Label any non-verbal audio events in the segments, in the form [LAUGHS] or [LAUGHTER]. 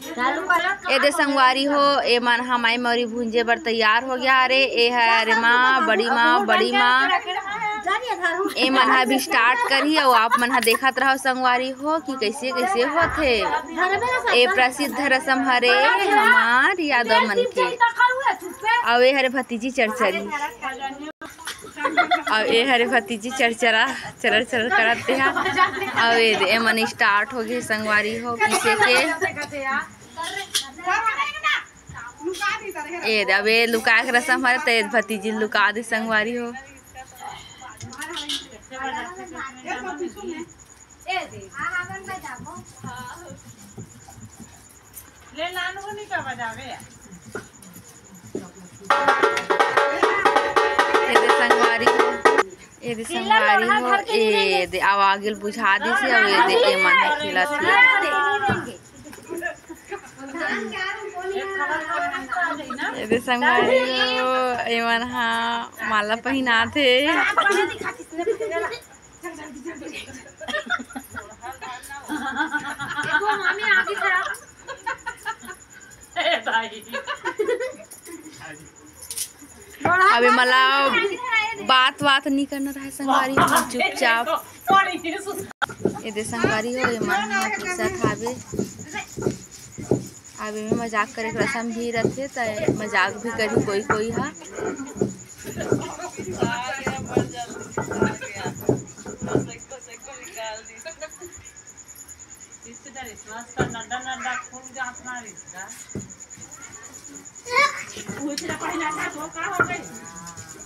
ए दे संगवारी हो, ए मन हमारी मौरी भूंजे बर तैयार हो गया अरे ए है अरे माँ, बड़ी माँ बड़ी माँ। ए मन हा भी स्टार्ट करी और आप मन हा देखत रहो संगवारी हो कि कैसे कैसे होथे। ए प्रसिद्ध रसम हरे, हमार यादव मन के। और ए हरे भतीजी चरचरी। और ये हरे भतीजी चरचरा चरर चरर करते हैं। और ये मन स्टार्ट हो गई, संगवारी हो पीछे के। ए अब ए लुका के रसम हरे तो भतीजी लुका दे संगवारी हो। ले नानू नहीं का बजावे। ए दे संगवारी हो ए दे अब आगे बुझा दी से अब ए दे ए मन हा ही दे संगवारी हो ए मन हा माला पहना थे ए भाई अबे मला बात बात नहीं करना रहा संगवारी चुपचाप। ये दे संगवारी हो ये मन हा किस्सा खावे अबे में मज़ाक करे के रसम भी रथे त मज़ाक भी करी कोई कोई हा। का रिश्ता पूछना पहला था वो का हो गई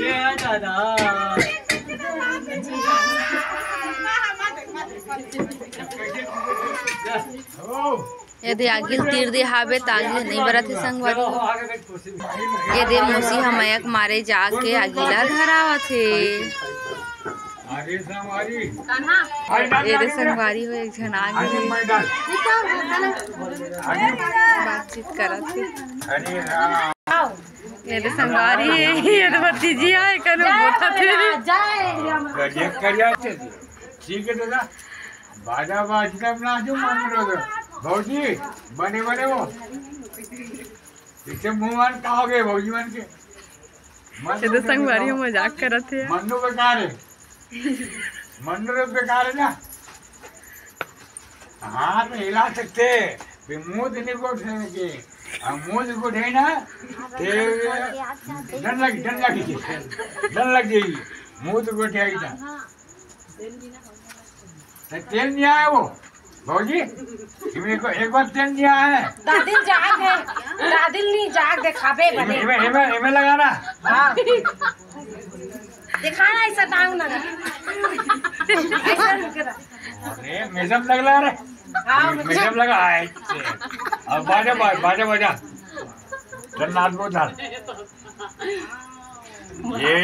ये है दादा ये आगिल तीर दे हावे तागिल नहीं बरत है संगवारी। हो ये दे मोसी हमयक मारे जाके अगिला धरावत है। आगे संगवारी ये संगवारी हो एक जन आगे। है, बातचीत करत है। ये दे संगवारी है ये दे भतीजी आए कनो बोलत करिए करिए ठीक है दादा। बाजा बाजता ना जो मान लो भौजी बने बने वो। इससे मुँह मान कहोगे भौजी मान के। ये दे संगवारी मज़ाक करत है मन्नू बेकार है तो बेकार है ना हाँ तो हिला सकते मुँह को उठने के मुँह को उठे ना डर लग डर लगी डर लग जाएगी मुँह तो उठेगी ना तो तेल नहीं आया वो भौजी इसमें एक एक बार तेल नहीं आया है। दादिल जाग है दादिल नहीं जाग दिखावे इमे बने। इमे इमे इमे लगाना। हाँ। दिखाना ऐसा टांग ना रहा। अरे मेजम लग लगा रे हाँ, मेजम लगा आए अब बाजा बाजा बाजा बाजा। चल नाच बोल नाच ये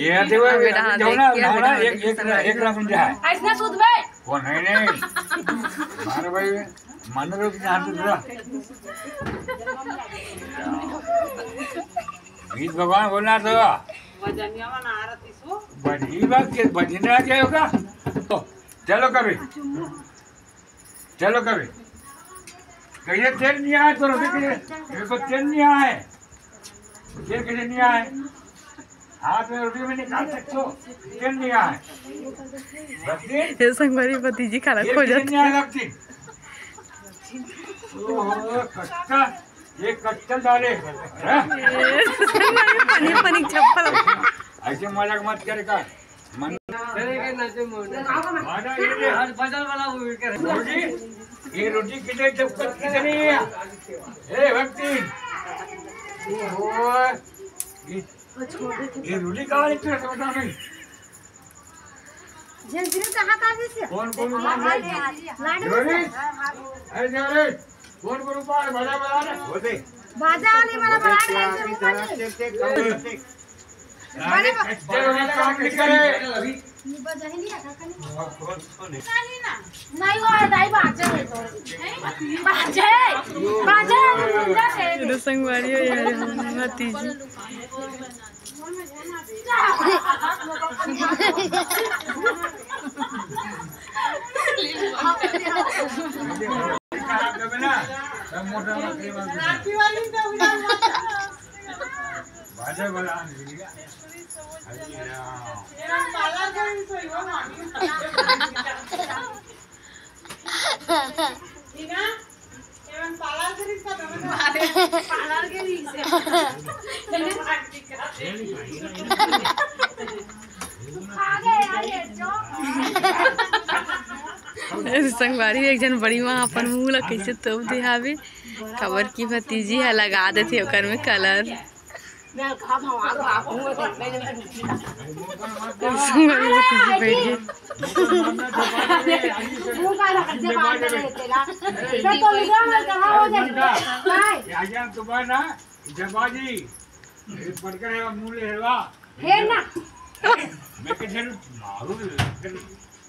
ये आते हुए हाँ, जो ना देख ना ना एक एक एक लाख रुपया है। ऐसा सूद में। वो नहीं नहीं। मारे भाई मन रूप से हाथ दूसरा गीत भगवान बोलना तो वजनिया में आरती सो बड़ी बात के बजने आ गए होगा। तो चलो कभी। चलो कभी। कहिए तेल नहीं आया तो रोटी के मेरे को तेल नहीं है। तेल कैसे नहीं है। हाथ में रोटी में निकाल सकते हो। तेल नहीं है। रखती ये संगवारी भतीजी खाना खो जाती नहीं ये कच्चा डाले हैं? पनी पनी चप्पल। ऐसे मज़ाक मत करे का। मन ये रोटी? ये कितने चप्पल कितनी है? ए भक्ति ये ये रोटी कहाँ लेते हो बता नहीं? कौन कौन उपाय जोरी अरे जोरी कौन कौन उपाय बड़ा बड़ा होते अरे कच्चे रोटी काम नहीं करे नहीं वो है दाई बाजे है तो बाजे बाजे मुंडा से ये संगवारी हो यार भतीजी कहाँ कभी ना बाजा बड़ा अच्छा संगवारी एक जन बड़ी माँ अपन मुँह ला कैसे तोप दिहावे। खबर की भतीजी है लगा देती ओकर में कलर। जबाजी [LAUGHS]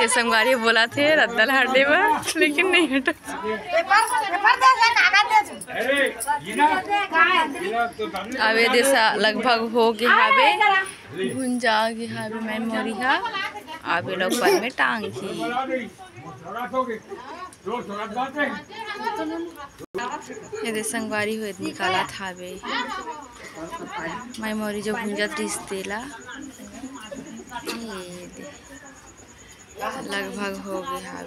ये संगवारी बोला थे रद्दल हटे बा लेकिन नहीं हटा। अबे देसा लगभग हो गया हावे भुंजा के हावे मैं मोरिहा आबे लोग पर में टांग की। ये संगवारी हुए निकाला थावे मैं मोरी जो भुंजत रिश्तेला ये दे लगभग हो गया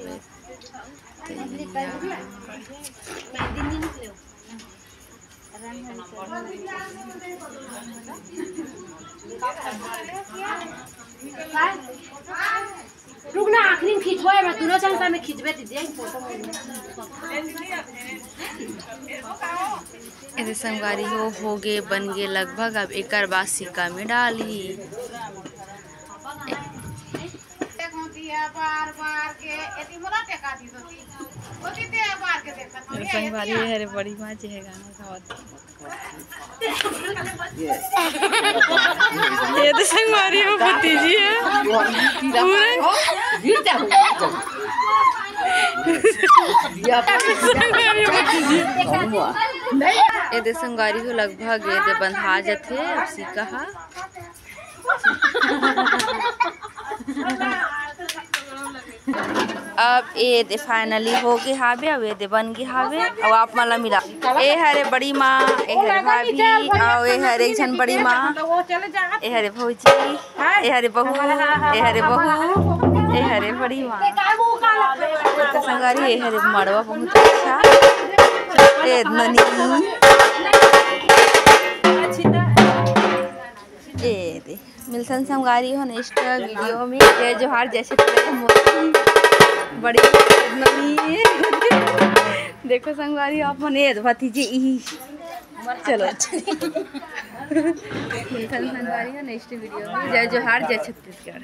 रुक ना आखिरी में दोनों चंदा में खिंचवे दीजिए फ़ोटो संगवारी हो हो गए बन गए लगभग अब एक बार सिक्का में डाली। बार बार के एती मोला टेका दी दोती ओती ते बार के देखत ये है बड़ी माँ जी है गाना गावत [LAUGHS] ये तो संगवारी हो भतीजी है। पूरा? ये दे संगवारी हो लगभग ये दे बंधा जाते अब सिक्का हा। अब ए दे फाइनली हो गए हावे, अब ए दे बन गए हावे, अब आप मला मिला। ए हरे बड़ी माँ, ए हरे भाभी और ए हरे एक झन बड़ी माँ। ए हरे भौजी, ए हरे बहू, ए हरे बहू, ए हरे बड़ी माँ। संगारी, ए हरे मड़वा बहुत अच्छा। ए ननी। ए दे, मिल्सन संगारी हो नेक्स्ट वीडियो में। जय जोहार जैसे बड़ी देखो संगवारी आप मने भतीजी ई चलो। [LAUGHS] संगवारी हो नेक्स्ट वीडियो में जय जोहार जय छत्तीसगढ़।